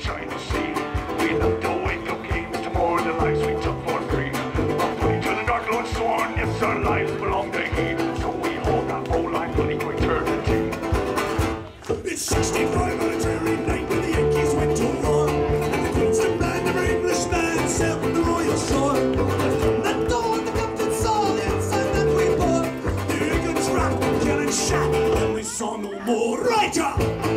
China Sea. We love to wake up kings to mourn the lives we took for free. Up to the Dark Lord sworn, yes, our lives belong to He. So we hold our roll life money for eternity. It's 65 military night when the Yankees went to war. And the Queen's demand of her Englishman sailed from the royal shore. And from that door, the captain saw the ensign that we bore. The eagles wrapped, killing shot, and we saw no more. Right up!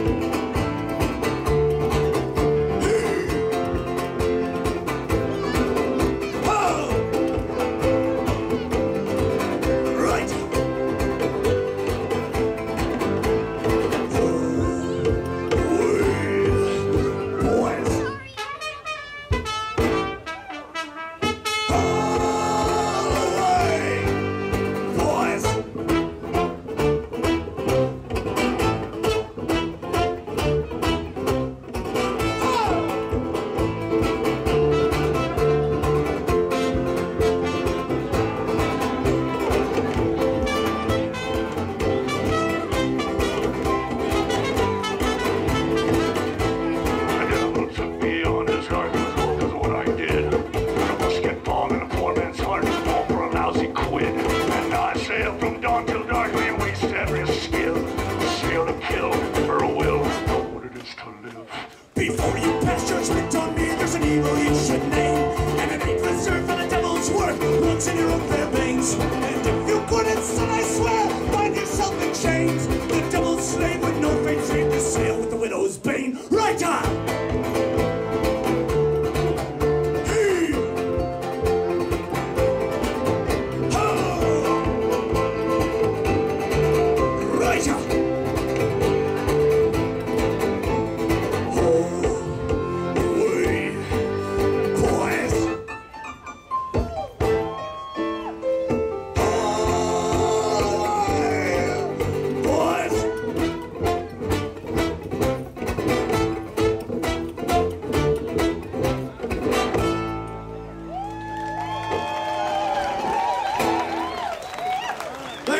From dawn till dark we waste every skill. Skill to kill for a will. Know what it is to live. Before you pass judgment on me, there's an evil you should name. And an ape that serve for the devil's work looks in your own fair bangs.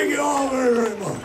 Thank you all very, very much.